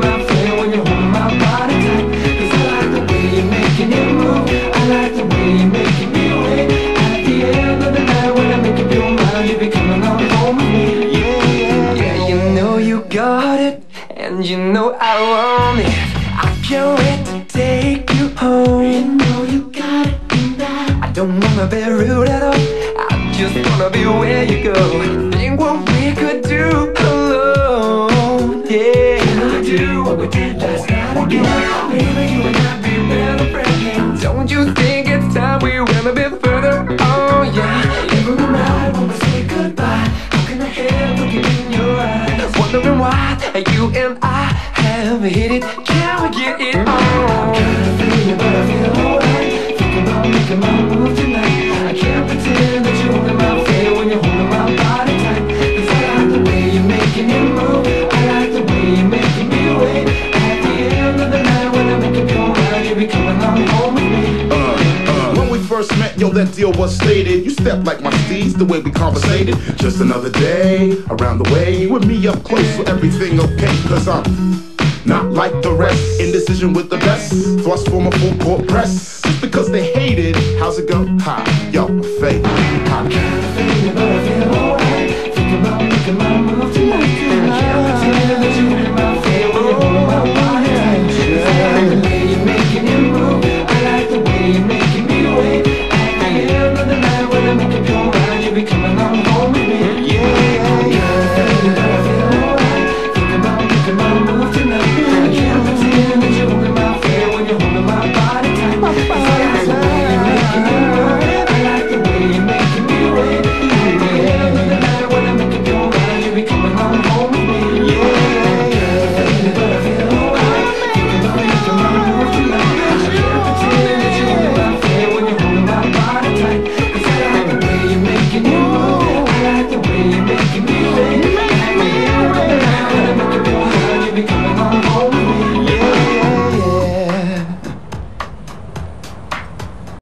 that friend when you're holding my body tight. 'Cause I like the way you're making it move. I want it. I can't wait to take you home. You know you got it, and I, I don't wanna be rude at all. I just wanna be where you go. Think what we could do alone. Yeah. Can we do what we did last night again? Maybe you and I be better friends. Don't you think it's time we went a bit further? Oh yeah. Every night when we say goodbye, looking ahead, looking in your eyes, wondering why you and I have hit it. Can we get it on? I'm kinda feeling, but I feel alright. Thinking about making my move tonight. I can't pretend that you're holding my friend when you're holding my body tight. 'Cause I like the way you're making it move. I like the way you're making me wait. At the end of the night when I make up your mind, you be coming on home with me. When we first met, yo, that deal was stated. You stepped like my steeds, the way we conversated. Just another day, around the way, you and me up close, so everything okay, cause I'm not like the rest. Indecision with the best, thrust from a full court press. Just because they hated, how's it go? Ha, yo, fake. Ha.